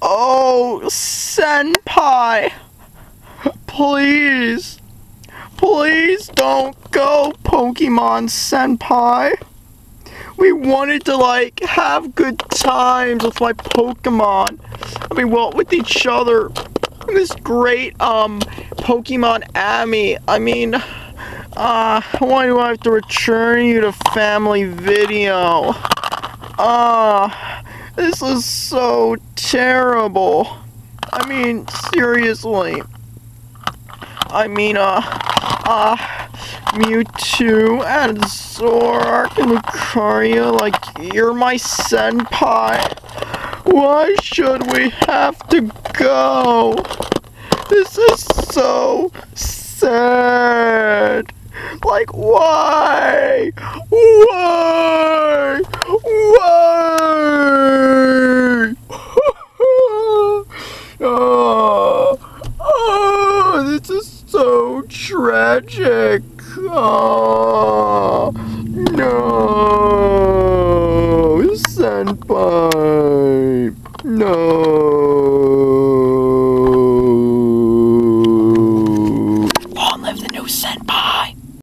Oh, Senpai! Please! Please don't go, Pokemon Senpai! We wanted to, like, have good times with my Pokemon. I mean, well, with each other. This great, um, Pokemon Amy. I mean, uh, why do I have to return you to family video? Uh, this is so terrible. I mean, seriously. I mean, uh, uh, Mewtwo and Zoroark and Lucario, like, you're my senpai. Why should we have to go? This is so sad. Like? Why? Why? oh, oh, this is so tragic. Oh, no, senpai. No.